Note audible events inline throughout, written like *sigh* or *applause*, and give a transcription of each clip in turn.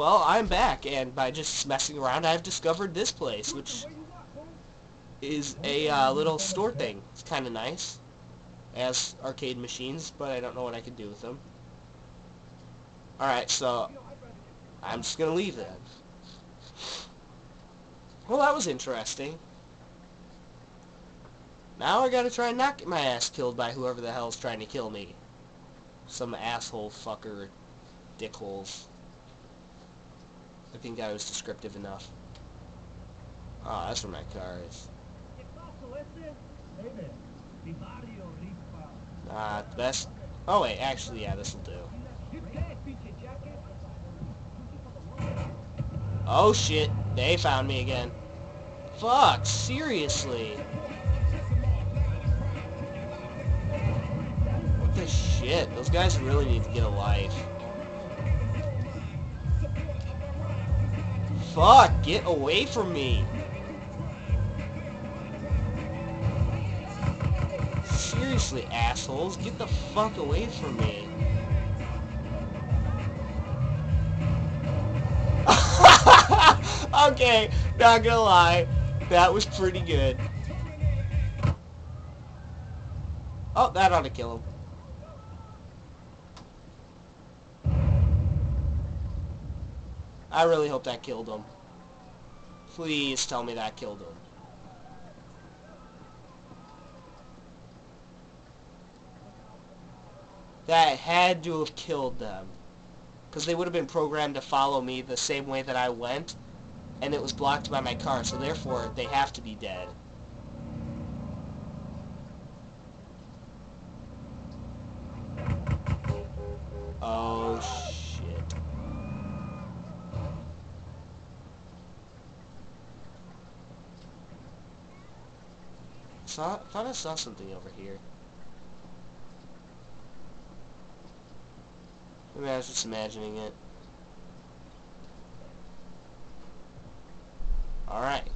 Well, I'm back, and by just messing around, I've discovered this place, which is a uh, little store thing. It's kind of nice. As arcade machines, but I don't know what I can do with them. Alright, so I'm just gonna leave then. Well, that was interesting. Now I gotta try and not get my ass killed by whoever the hell's trying to kill me. Some asshole fucker dickholes. I think I was descriptive enough. Oh, that's where my car is. Uh, the best... Oh wait, actually, yeah, this'll do. Oh shit, they found me again. Fuck, seriously. What the shit? Those guys really need to get a life. Fuck, get away from me. Seriously, assholes, get the fuck away from me. *laughs* okay, not gonna lie, that was pretty good. Oh, that ought to kill him. I really hope that killed him. Please tell me that killed him. That had to have killed them. Because they would have been programmed to follow me the same way that I went. And it was blocked by my car, so therefore they have to be dead. Oh, shit. Saw, thought I saw something over here. Maybe I was just imagining it. Alright.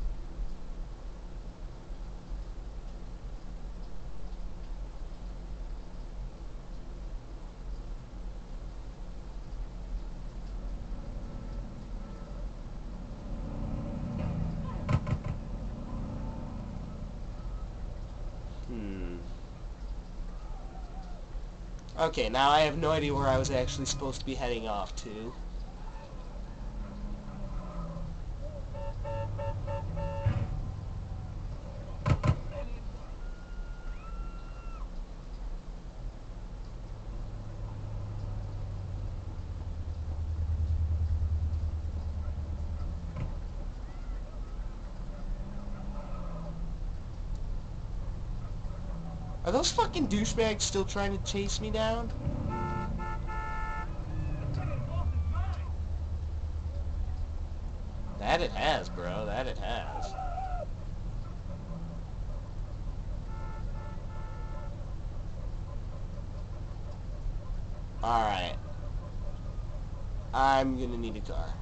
Hmm. Okay, now I have no idea where I was actually supposed to be heading off to. Are those fucking douchebags still trying to chase me down? That it has, bro. That it has. Alright. I'm gonna need a car.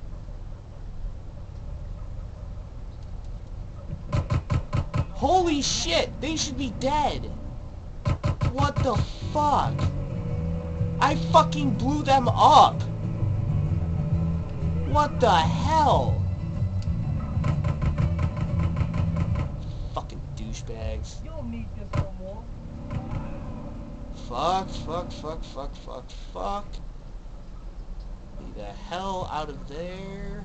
Holy shit! They should be dead! What the fuck? I fucking blew them up! What the hell? Fucking douchebags. Fuck, fuck, fuck, fuck, fuck, fuck. Be the hell out of there.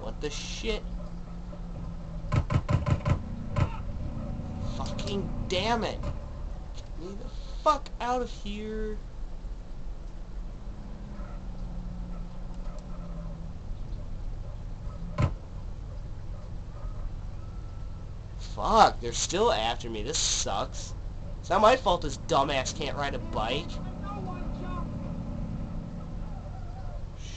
What the shit? Fucking damn it. Me the fuck out of here. Fuck, they're still after me. This sucks. It's not my fault this dumbass can't ride a bike.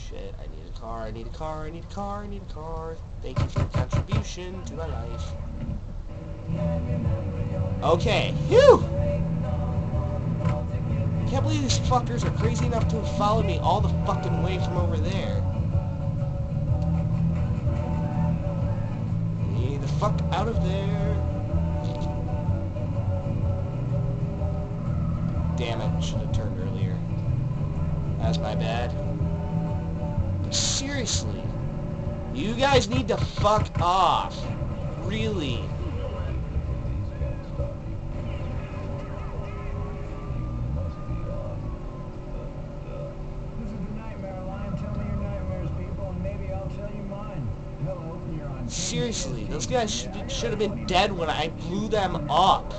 Shit, I need a car, I need a car, I need a car, I need a car. Thank you for your contribution to my life. Okay, phew! I can't believe these fuckers are crazy enough to have followed me all the fucking way from over there. Get the fuck out of there. Damn it, should have turned earlier. That's my bad. But Seriously. You guys need to fuck off. Really. This is the Nightmare Line. Tell me your nightmares, people, and maybe I'll tell you mine. Hello, you're on Seriously, those guys should, should have been dead when I blew them up.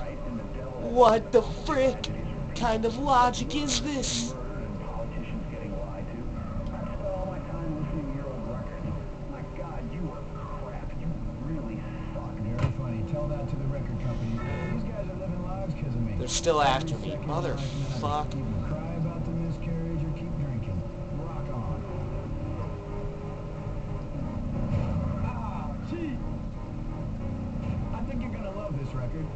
What the frick kind of logic is this? politicians getting lied to. I record.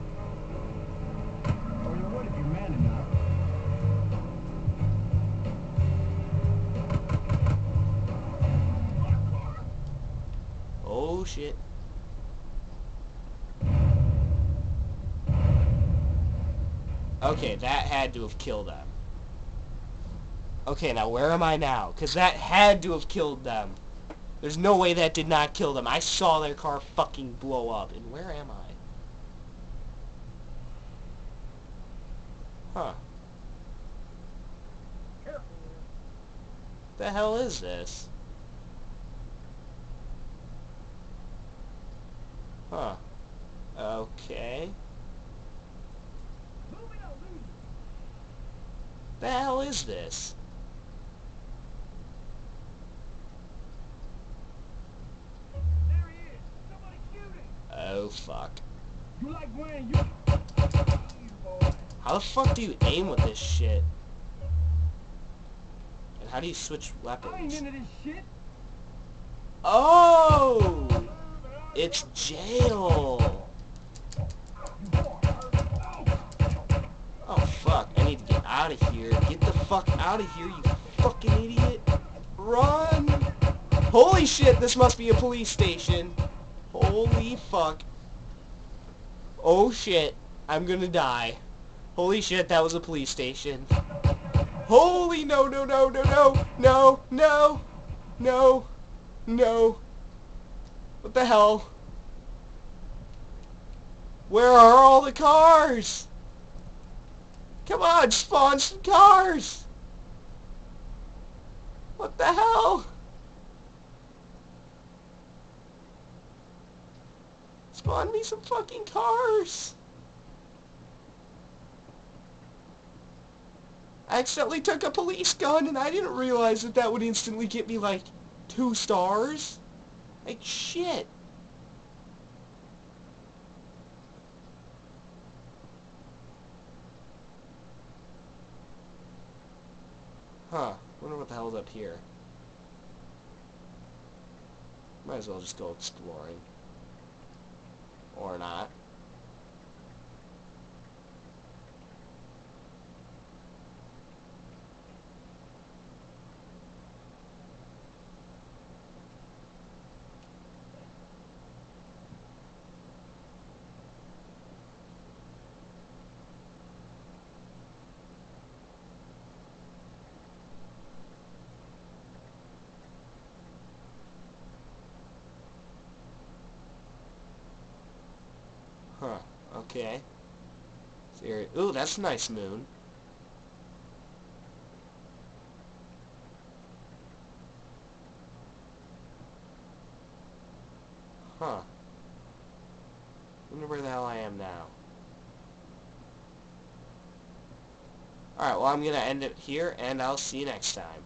Or you would if you're man enough. Oh shit. Okay, that had to have killed them. Okay, now where am I now? Because that had to have killed them. There's no way that did not kill them. I saw their car fucking blow up. And where am I? Huh. The hell is this? Huh. Okay. The hell is this? Oh fuck. You like when you... How the fuck do you aim with this shit? And how do you switch weapons? into this shit. Oh! It's jail! Oh fuck, I need to get out of here. Get the fuck out of here, you fucking idiot. Run! Holy shit, this must be a police station. Holy fuck. Oh shit, I'm gonna die. Holy shit, that was a police station. Holy no, no, no, no, no, no, no, no, no. What the hell? Where are all the cars? Come on, spawn some cars! What the hell? Spawn me some fucking cars! Accidentally took a police gun and I didn't realize that that would instantly get me like two stars. Like shit. Huh. Wonder what the hell's up here. Might as well just go exploring. Or not. Huh. Okay. Ooh, that's a nice moon. Huh. Wonder where the hell I am now. Alright, well I'm gonna end it here, and I'll see you next time.